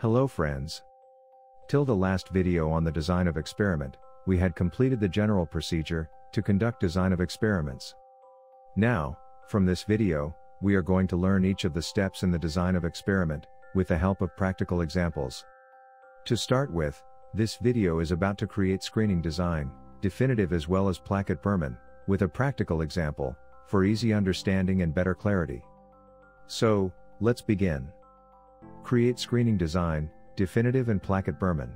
Hello friends. Till the last video on the design of experiment, we had completed the general procedure, to conduct design of experiments. Now, from this video, we are going to learn each of the steps in the design of experiment, with the help of practical examples. To start with, this video is about to create screening design, definitive as well as Plackett-Burman, with a practical example, for easy understanding and better clarity. So, let's begin. Create screening design, definitive and Plackett-Burman.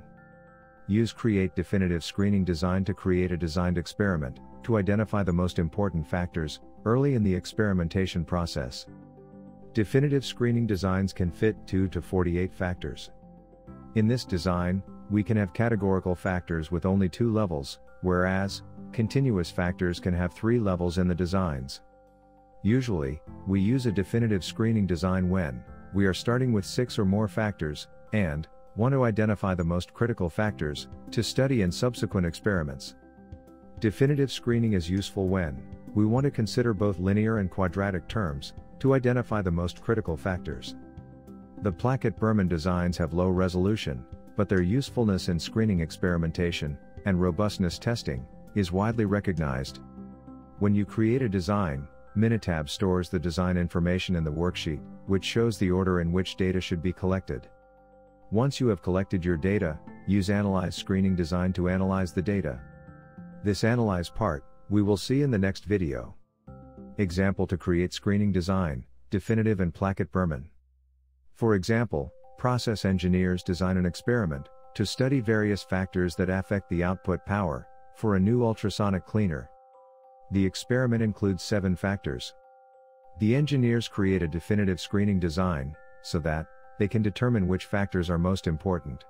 Use Create Definitive Screening Design to create a designed experiment, to identify the most important factors, early in the experimentation process. Definitive screening designs can fit 2 to 48 factors. In this design, we can have categorical factors with only two levels, whereas, continuous factors can have three levels in the designs. Usually, we use a definitive screening design when we are starting with six or more factors, and want to identify the most critical factors to study in subsequent experiments. Definitive screening is useful when we want to consider both linear and quadratic terms to identify the most critical factors. The Plackett-Burman designs have low resolution, but their usefulness in screening experimentation and robustness testing is widely recognized. When you create a design, Minitab stores the design information in the worksheet, which shows the order in which data should be collected. Once you have collected your data, use Analyze Screening Design to analyze the data. This analyze part, we will see in the next video. Example to create screening design, definitive and Plackett-Burman. For example, process engineers design an experiment to study various factors that affect the output power for a new ultrasonic cleaner. The experiment includes seven factors. The engineers create a definitive screening design, so that, they can determine which factors are most important.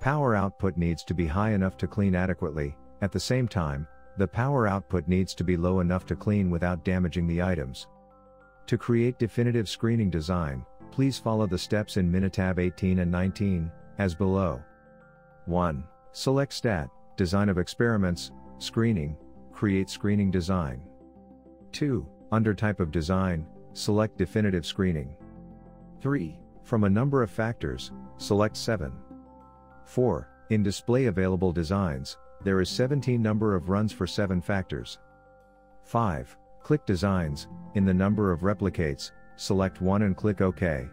Power output needs to be high enough to clean adequately, at the same time, the power output needs to be low enough to clean without damaging the items. To create definitive screening design, please follow the steps in Minitab 18 and 19, as below. 1. Select Stat, Design of Experiments, Screening, Create Screening Design. 2. Under Type of Design, select Definitive Screening. 3. From a number of factors, select 7. 4. In Display Available Designs, there is 17 number of runs for 7 factors. 5. Click Designs, in the number of replicates, select 1 and click OK.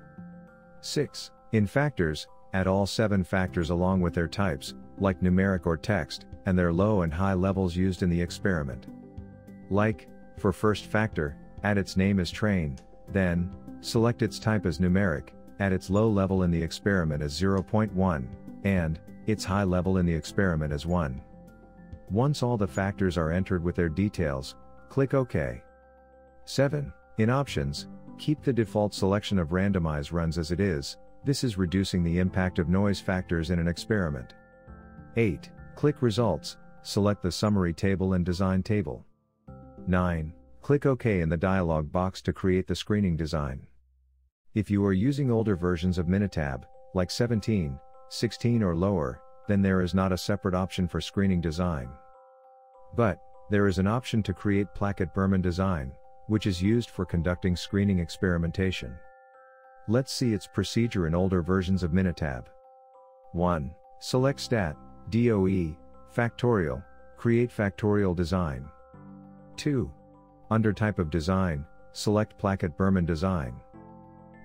6. In Factors, add all 7 factors along with their types, like numeric or text, and their low and high levels used in the experiment. Like, for first factor, add its name as train, then, select its type as numeric, add its low level in the experiment as 0.1, and, its high level in the experiment as 1. Once all the factors are entered with their details, click OK. 7. In Options, keep the default selection of randomize runs as it is, this is reducing the impact of noise factors in an experiment. 8. Click Results, select the Summary table and Design table. 9. Click OK in the dialog box to create the screening design. If you are using older versions of Minitab, like 17, 16 or lower, then there is not a separate option for screening design. But, there is an option to create Plackett-Burman design, which is used for conducting screening experimentation. Let's see its procedure in older versions of Minitab. 1. Select Stat, DOE, Factorial, Create Factorial Design. 2. Under Type of Design, select Plackett-Burman Design.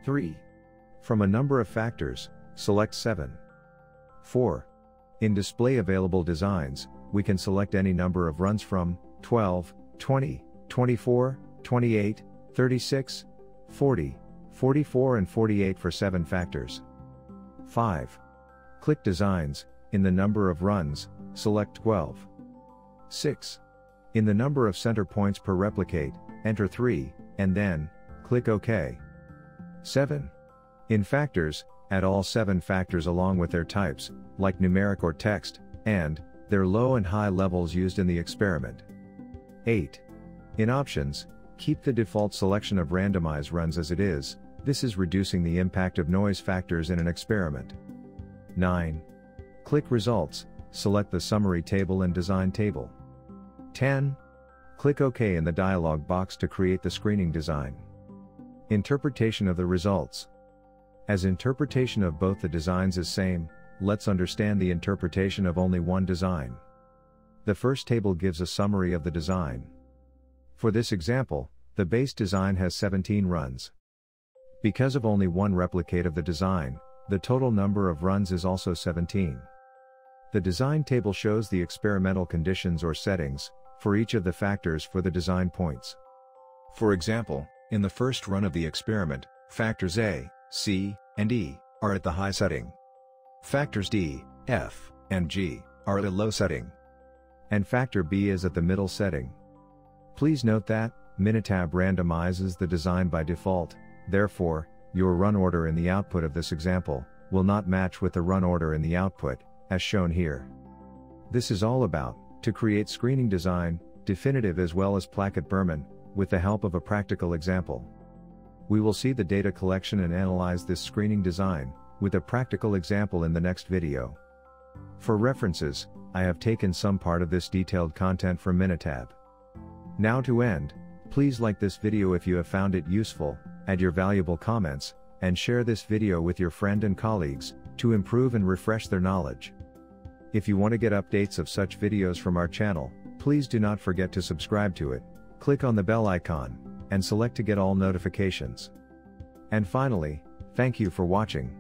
3. From a number of factors, select 7. 4. In Display Available Designs, we can select any number of runs from 12, 20, 24, 28, 36, 40, 44 and 48 for 7 factors. 5. Click Designs, in the number of runs, select 12. 6. In the number of center points per replicate, enter 3, and then, click OK. 7. In factors, add all 7 factors along with their types, like numeric or text, and, their low and high levels used in the experiment. 8. In options, keep the default selection of randomized runs as it is, this is reducing the impact of noise factors in an experiment. 9. Click Results, select the Summary table and Design table. 10. Click OK in the dialog box to create the screening design. Interpretation of the results. As interpretation of both the designs is same, let's understand the interpretation of only one design. The first table gives a summary of the design. For this example, the base design has 17 runs. Because of only one replicate of the design, the total number of runs is also 17. The design table shows the experimental conditions or settings, for each of the factors for the design points. For example, in the first run of the experiment, factors A, C, and E are at the high setting. Factors D, F, and G are at a low setting. And factor B is at the middle setting. Please note that, Minitab randomizes the design by default, therefore, your run order in the output of this example will not match with the run order in the output, as shown here. This is all about, to create screening design, definitive as well as Plackett-Burman, with the help of a practical example. We will see the data collection and analyze this screening design, with a practical example in the next video. For references, I have taken some part of this detailed content from Minitab. Now to end, please like this video if you have found it useful, add your valuable comments, and share this video with your friend and colleagues, to improve and refresh their knowledge. If you want to get updates of such videos from our channel, please do not forget to subscribe to it, click on the bell icon, and select to get all notifications. And finally, thank you for watching.